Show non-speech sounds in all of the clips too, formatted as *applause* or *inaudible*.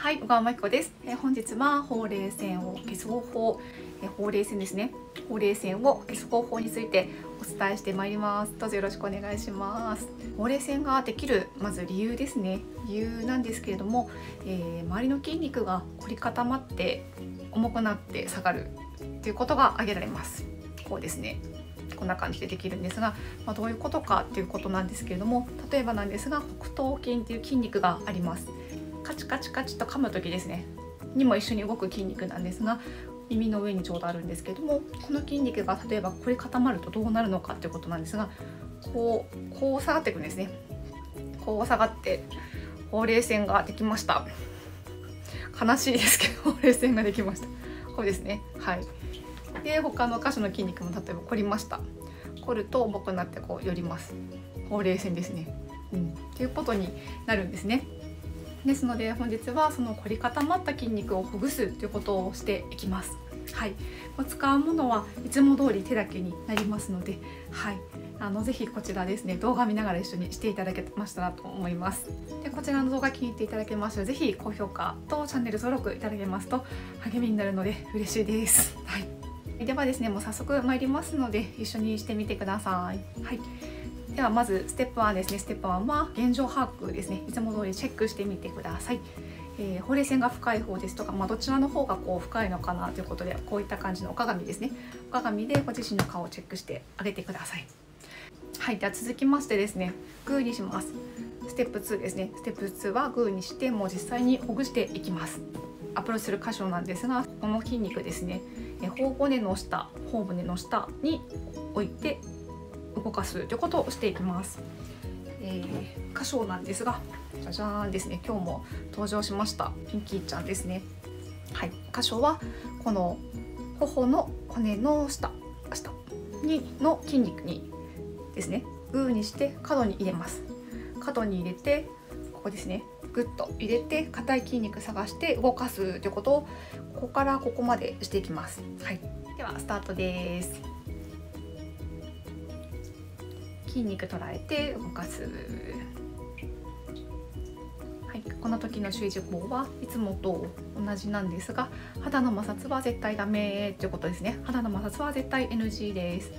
はい、小川真紀子です。え本日はほうれい線を消す方法、えほうれい線ですね。ほうれい線を消す方法についてお伝えしてまいります。どうぞよろしくお願いします。ほうれい線ができるまず理由ですね。理由なんですけれども、えー、周りの筋肉が凝り固まって重くなって下がるということが挙げられます。こうですね。こんな感じでできるんですが、まあ、どういうことかっていうことなんですけれども例えばなんですが北東筋っていう筋肉がありますカチカチカチと噛む時ですね。にも一緒に動く筋肉なんですが耳の上にちょうどあるんですけどもこの筋肉が例えばこれ固まるとどうなるのかっていうことなんですがこうこう下がっていくんですね。こう下がってほうれい線ができました。悲しいですけど *laughs* ほうれい線ができました。こうですね。はい。で他の箇所の筋肉も例えば凝りました。凝ると重くなってこう寄ります。ほうれい線ですね。うん。っていうことになるんですね。ですので本日はその凝り固まった筋肉をほぐすということをしていきます。はい、使うものはいつも通り手だけになりますので、はい、あのぜひこちらですね動画見ながら一緒にしていただけましたらと思います。でこちらの動画気に入っていただけましたらぜひ高評価とチャンネル登録いただけますと励みになるので嬉しいです。はい。ではですねもう早速参りますので一緒にしてみてください。はい。ではまずステップ1ですね。ステップ1は現状把握ですね。いつも通りチェックしてみてください、えー、ほうれい線が深い方ですとか、まあ、どちらの方がこう深いのかなということでこういった感じのお鏡ですね。お鏡でご自身の顔をチェックしてあげてください。はいでは続きましてですね。グーにします。ステップ2ですね。ステップ2はグーにしてもう実際にほぐしていきます。アプローチする箇所なんですがこの筋肉ですね。頬骨の下頬骨の下に置いて動かすということをしていきます。えー、箇所なんですがじゃじゃーんですね。今日も登場しました。ピンキーちゃんですね。はい。箇所はこの頬の骨の下下にの筋肉にですね。グーにして角に入れます。角に入れてここですね。グッと入れて硬い筋肉探して動かすということをここからここまでしていきます。はい。ではスタートです。筋肉捉えて動かす、はい、この時の注意事項はいつもと同じなんですが肌の摩擦は絶対ダメということですね。肌の摩擦は絶対 NG です。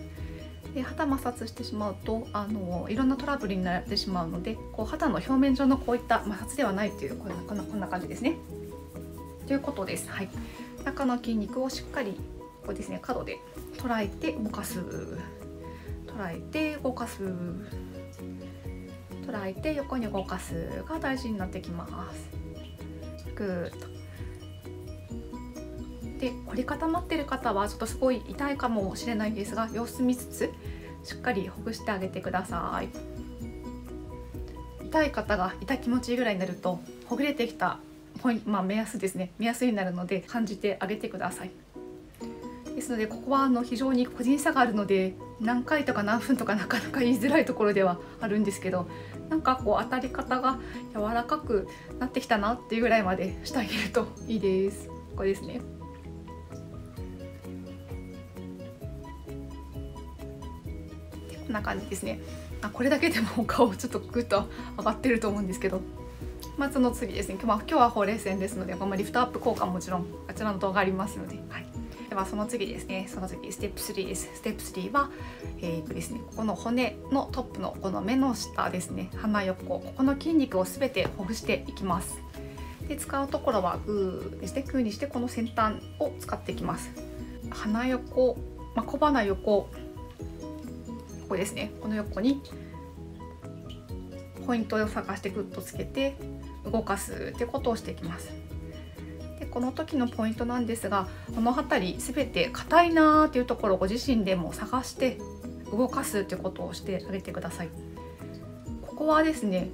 で肌摩擦してしまうとあのいろんなトラブルになってしまうのでこう肌の表面上のこういった摩擦ではないというこんなこんなこんな感じですね。ということです、はい、中の筋肉をしっかりここですね角で捉えて動かす。捉えて動かす。捉えて横に動かすが大事になってきます。ぐーっと。で凝り固まってる方はちょっとすごい痛いかもしれないんですが様子見つつしっかりほぐしてあげてください。痛い方が痛気持ちいいぐらいになるとほぐれてきたポイント、まあ、目安ですね。目安になるので感じてあげてください。ですのでここはあの非常に個人差があるので何回とか何分とかなかなか言いづらいところではあるんですけどなんかこう当たり方が柔らかくなってきたなっていうぐらいまでしてあげるといいです。これですね。こんな感じですね。あこれだけでも顔ちょっとグッと上がってると思うんですけどまあ、その次ですね今日は今日はほうれい線ですのでこのリフトアップ効果ももちろんあちらの動画ありますので、はい、ではその次ですね。その次ステップ3です。ステップ3はえーとですねここの骨のトップのこの目の下ですね。鼻横。ここの筋肉を全てほぐしていきます。で使うところはグーですね。グーにしてこの先端を使っていきます。鼻横、まあ、小鼻横。ここですね。この横にポイントを探してグッとつけて動かすってことをしていきます。この時のポイントなんですがこの辺り全て硬いなーっていうところをご自身でも探して動かすってことをしてあげてください。ここはですね、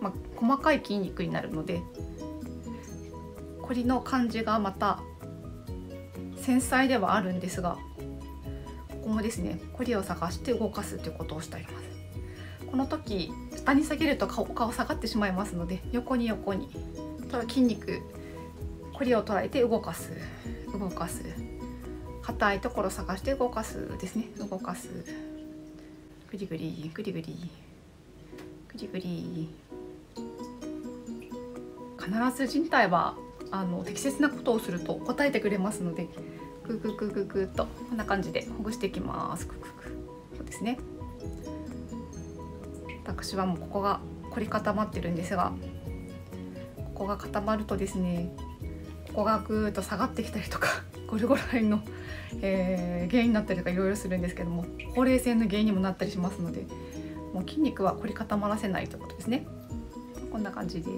まあ、細かい筋肉になるのでこりの感じがまた繊細ではあるんですがここもですねこりを探して動かすということをしてあります。この時下に下げると顔顔下がってしまいますので横に横にただ筋肉りを捉えて動かす。動かす。硬いところ探して動かすですね。動かす。グリグリ。グリグリ。グリグリ。必ず人体はあの適切なことをすると答えてくれますのでグググググーとこんな感じでほぐしていきます。グググそうですね。私はもうここが凝り固まってるんですがここが固まるとですねここがぐーっと下がってきたりとか *laughs* ゴルゴラインの、えー、原因になったりとかいろいろするんですけどもほうれい線の原因にもなったりしますのでもう筋肉は凝り固まらせないということですね。こんな感じで。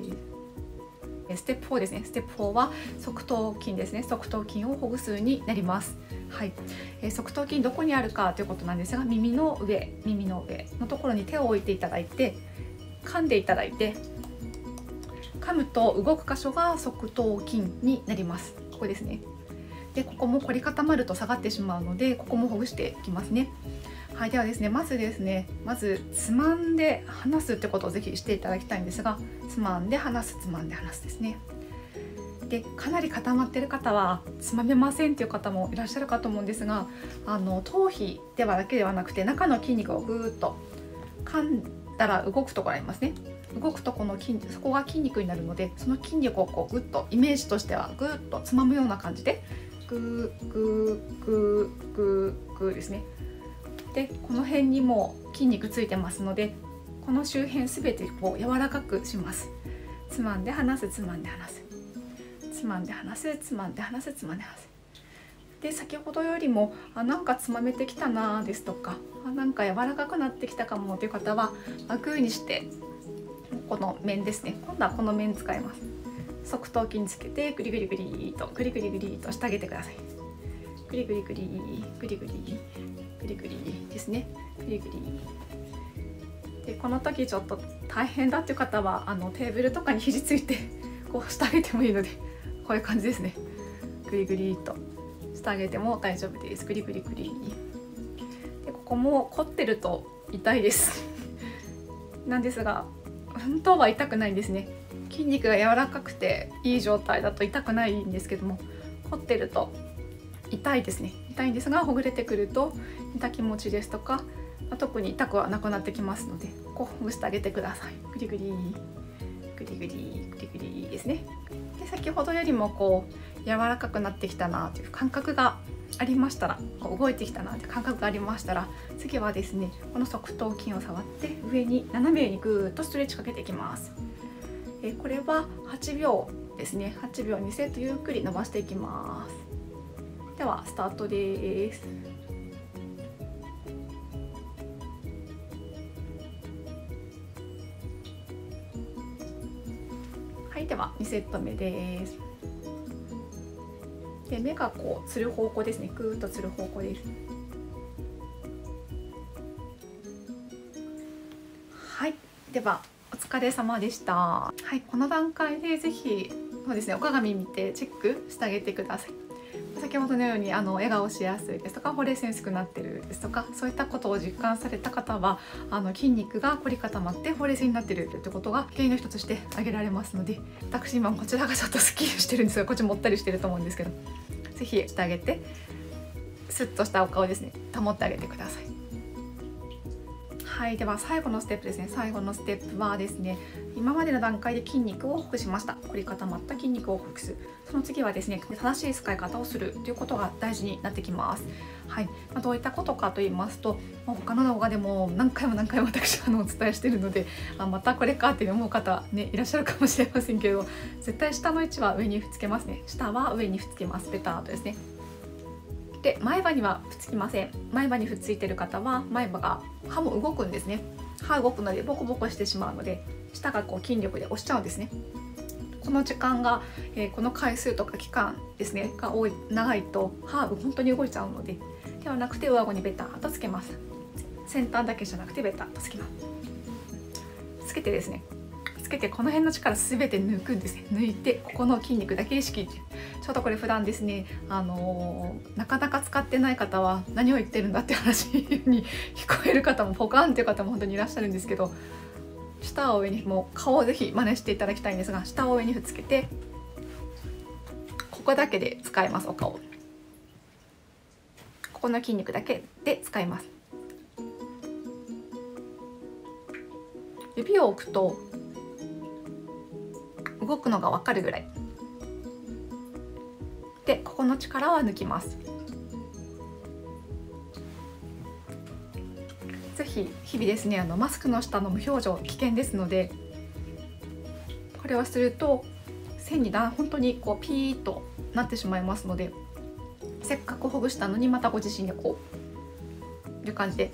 すステップ4ですね。ステップ4は側頭筋ですね。側頭筋をほぐすになります。はい、えー、側頭筋どこにあるかということなんですが耳の上耳の上のところに手を置いていただいて噛んでいただいて噛むと動く箇所が側頭筋になります。ここですね。でここも凝り固まると下がってしまうのでここもほぐしていきますね。はいではですねまずですねまずつまんで離すってことをぜひしていただきたいんですがつまんで離すつまんで離すですね。でかなり固まってる方はつまめませんっていう方もいらっしゃるかと思うんですがあの頭皮ではだけではなくて中の筋肉をぐーっと噛んだら動くところありますね。動くとこの筋そこが筋肉になるのでその筋肉をこうグッとイメージとしてはグッとつまむような感じでグーグーグーグーグーですね。でこの辺にも筋肉ついてますのでこの周辺すべてこう柔らかくします。つまんで離すつまんで離す。つまんで離すつまんで離すつまんで離す。で先ほどよりもあなんかつまめてきたなですとかあなんか柔らかくなってきたかもという方はグーにしてこの面ですね。今度はこの面使います。側頭筋つけてグリグリグリとグリグリグリとしてあげてください。グリグリグリグリグリグリグリですね。グリグリでこの時ちょっと大変だっていう方はあのテーブルとかに肘ついてこうしてあげてもいいのでこういう感じですね。グリグリと。してあげても大丈夫です。グリグリグリでここも凝ってると痛いです。*laughs* なんですが本当は痛くないんですね。筋肉が柔らかくていい状態だと痛くないんですけども凝ってると痛いですね。痛いんですがほぐれてくると痛気持ちですとか、ま、特に痛くはなくなってきますのでこうほぐしてあげてください。グリグリグリグリグリグリですね。で先ほどよりもこう柔らかくなってきたなという感覚がありましたら動いてきたなって感覚がありましたら次はですねこの側頭筋を触って上に斜めにぐーっとストレッチかけていきます。えこれは8秒ですね。8秒2セットゆっくり伸ばしていきます。ではスタートです。2セット目です。で目がこうつる方向ですね。ぐーっとつる方向ですはい。ではお疲れ様でした。はい。この段階でぜひそうですね。お鏡見てチェックしてあげてください。先ほどのようにあの笑顔しやすいですとかほうれい線薄くなってるですとかそういったことを実感された方はあの筋肉が凝り固まってほうれい線になってるってことが原因の一つとして挙げられますので私今こちらがちょっとスッキリしてるんですがこっちもったりしてると思うんですけど是非してあげてスッとしたお顔ですね保ってあげてください。はいでは最後のステップですね。最後のステップはですね今までの段階で筋肉をほぐしました。凝り固まった筋肉をほぐす。その次はですね正しい使い方をするということが大事になってきます。はい、まあ、どういったことかと言いますと、まあ、他の動画でも何回も何回も私あのお伝えしているのであまたこれかって思う方ねいらっしゃるかもしれませんけど絶対下の位置は上にふつけますね。下は上にふつけます。ベターとですね。で前歯にはくっつきません。前歯にくっついてる方は前歯が歯も動くんですね。歯動くのでボコボコしてしまうので舌がこう筋力で押しちゃうんですね。この時間が、えー、この回数とか期間ですねが多い長いと歯本当に動いちゃうのでではなくて上顎にベターとつけます。先端だけじゃなくてベターとつけます。つけてですねつけてこの辺の力すべて抜くんですね。抜いてここの筋肉だけ意識ちょっとこれ普段ですねあの、なかなか使ってない方は何を言ってるんだって話に聞こえる方もポカンっていう方も本当にいらっしゃるんですけど舌を上にもう顔をぜひ真似していただきたいんですが舌を上にふっつけてここだけで使えますお顔。ここの筋肉だけで使います。指を置くと動くのが分かるぐらい。でここの力は抜きます。ぜひ日々ですねあのマスクの下の無表情危険ですのでこれをすると線にだ本当にこうピーッとなってしまいますのでせっかくほぐしたのにまたご自身でこういう感じで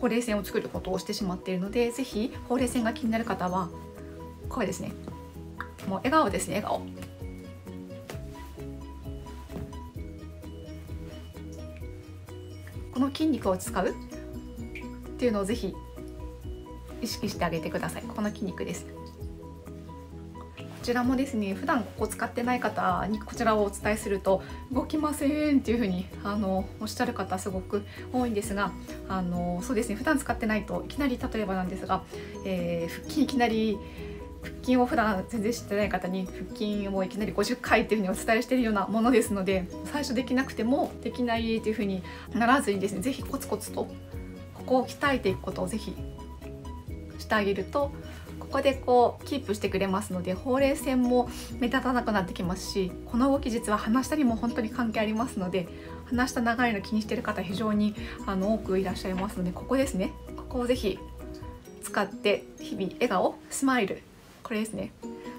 ほうれい線を作ることをしてしまっているのでぜひほうれい線が気になる方はこれですね。もう笑顔ですね笑顔。この筋肉を使うっていうのをぜひ意識してあげてください。この筋肉です。こちらもですね普段ここ使ってない方にこちらをお伝えすると動きませんっていう風にあのおっしゃる方すごく多いんですがあのそうですね普段使ってないといきなり例えばなんですが、えー、腹筋いきなり腹筋を普段全然知ってない方に腹筋をいきなり50回っていうふうにお伝えしているようなものですので最初できなくてもできないっていうふうにならずにですね是非コツコツとここを鍛えていくことを是非してあげるとここでこうキープしてくれますのでほうれい線も目立たなくなってきますしこの動き実は鼻下にも本当に関係ありますので鼻下長いの気にしてる方非常にあの多くいらっしゃいますのでここですね。ここを是非使って日々笑顔スマイルこれですね。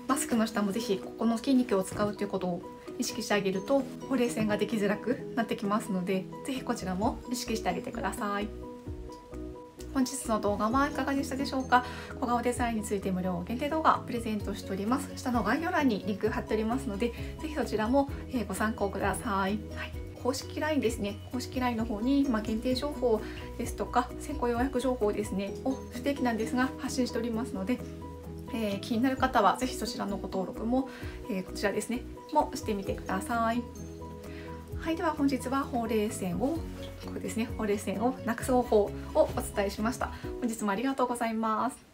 マスクの下も是非ここの筋肉を使うということを意識してあげるとほうれい線ができづらくなってきますので是非こちらも意識してあげてください。本日の動画はいかがでしたでしょうか？小顔デザインについて無料限定動画プレゼントしております。下の概要欄にリンク貼っておりますので是非そちらもご参考ください、はい。公式 LINE ですね。公式 LINE の方に、まあ、限定情報ですとか先行予約情報ですねを不定期なんですが発信しておりますのでえー、気になる方は是非そちらのご登録も、えー、こちらですねもしてみてください。はいでは本日はほうれい線をここですねほうれい線をなくす方法をお伝えしました。本日もありがとうございます。